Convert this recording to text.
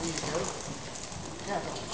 không nhớ thế là rồi